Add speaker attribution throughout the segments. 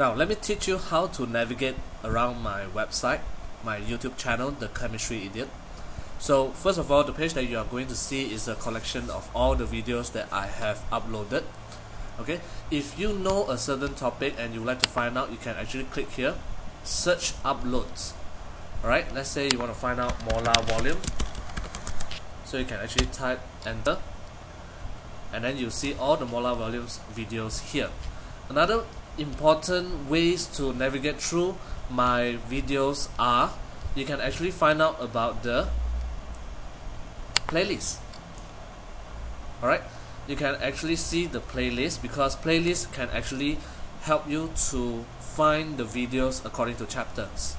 Speaker 1: Now let me teach you how to navigate around my website, my YouTube channel, The Chemistry Idiot. So first of all, the page that you are going to see is a collection of all the videos that I have uploaded. Okay, if you know a certain topic and you would like to find out, you can actually click here, search uploads. Alright, let's say you want to find out molar volume. So you can actually type enter and then you see all the molar volumes videos here. Another important ways to navigate through my videos are you can actually find out about the playlist. Alright? You can actually see the playlist because playlist can actually help you to find the videos according to chapters.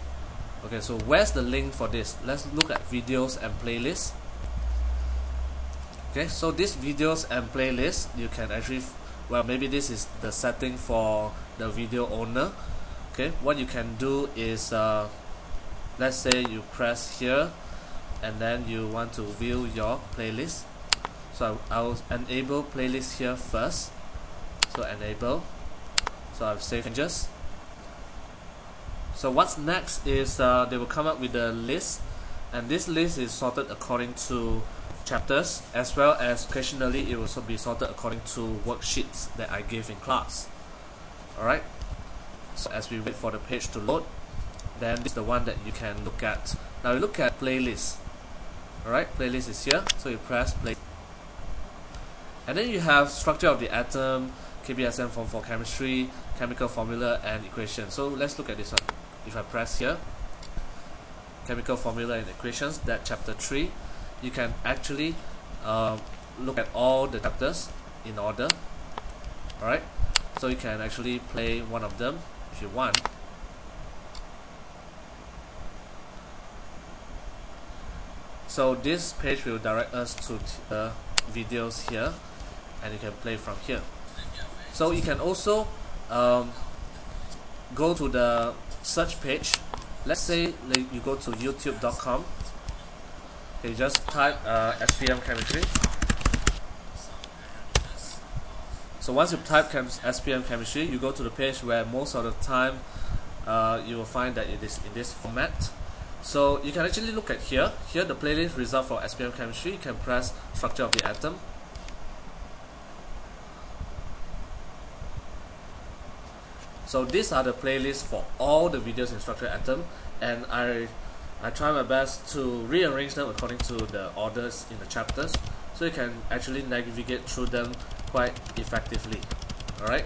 Speaker 1: Okay so where's the link for this? Let's look at videos and playlists okay so these videos and playlists you can actually well maybe this is the setting for the video owner. Okay what you can do is uh, let's say you press here and then you want to view your playlist. So I'll enable playlist here first. So enable. So I've saved changes. So what's next is uh, they will come up with a list and this list is sorted according to chapters as well as occasionally it will also be sorted according to worksheets that I give in class. Alright? So as we wait for the page to load then this is the one that you can look at. Now you look at playlist. Alright? Playlist is here so you press play. And then you have structure of the atom KBSM form for chemistry chemical formula and equation. So let's look at this one. If I press here chemical formula and equations that chapter 3 you can actually uh, look at all the chapters in order alright? So you can actually play one of them if you want. So this page will direct us to the videos here and you can play from here. So you can also um, go to the search page. Let's say you go to youtube.com you just type uh, SPM chemistry. So once you type chem SPM chemistry you go to the page where most of the time uh, you will find that it is in this format. So you can actually look at here. Here the playlist result for SPM chemistry you can press structure of the atom. So these are the playlists for all the videos in structure atom and I I try my best to rearrange them according to the orders in the chapters so you can actually navigate through them quite effectively. Alright?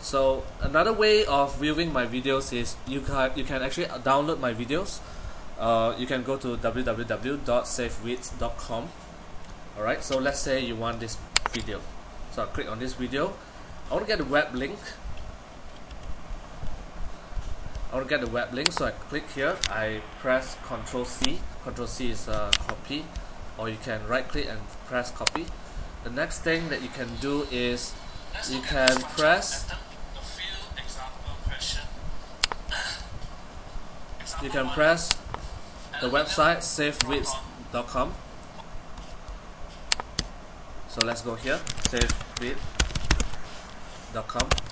Speaker 1: So another way of viewing my videos is you can you can actually download my videos. Uh, you can go to www.safewits.com alright? So let's say you want this video. So I click on this video. I want to get the web link I want to get the web link so I click here. I press Ctrl C. Ctrl C is uh, copy. Or you can right click and press copy. The next thing that you can do is you can press you can press the website safewits.com so let's go here safewits.com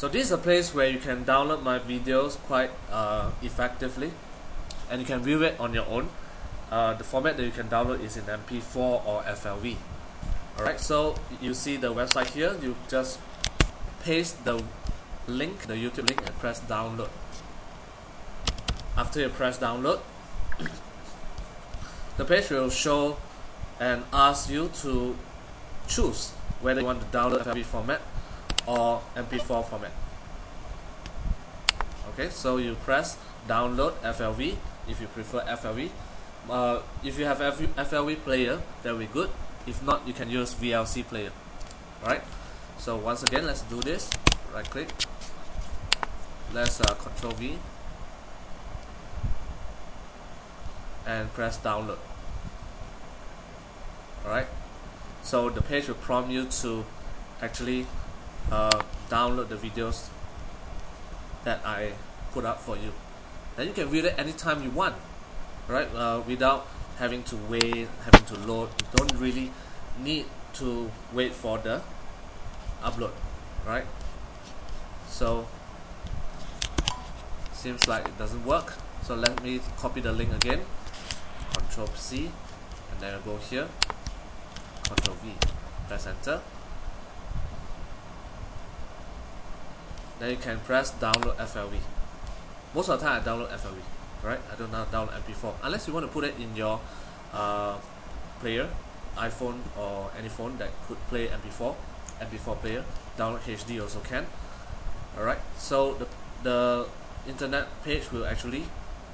Speaker 1: so this is a place where you can download my videos quite uh, effectively and you can view it on your own. Uh, the format that you can download is in MP4 or FLV. Alright, so you see the website here, you just paste the link, the YouTube link and press download. After you press download, the page will show and ask you to choose whether you want to download FLV format or MP4 format. Okay, so you press download FLV if you prefer FLV. Uh, if you have FLV player, that will be good. If not, you can use VLC player. Alright, so once again, let's do this. Right click. Let's uh, Control V and press download. Alright, so the page will prompt you to actually uh, download the videos that I put up for you. Then you can view it anytime you want, right? Uh, without having to wait, having to load. You don't really need to wait for the upload, right? So seems like it doesn't work so let me copy the link again control C and then I'll go here control V press enter then you can press download FLV most of the time I download FLV right? I don't download MP4 unless you want to put it in your uh, player iPhone or any phone that could play MP4 MP4 player download HD also can. Alright so the, the internet page will actually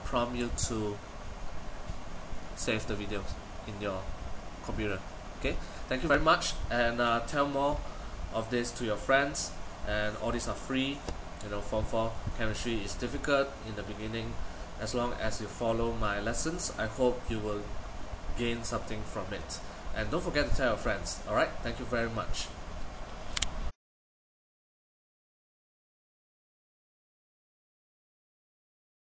Speaker 1: prompt you to save the videos in your computer. Okay? Thank you very much and uh, tell more of this to your friends and all these are free. You know form 4 chemistry is difficult in the beginning. As long as you follow my lessons I hope you will gain something from it. And don't forget to tell your friends. Alright thank you very much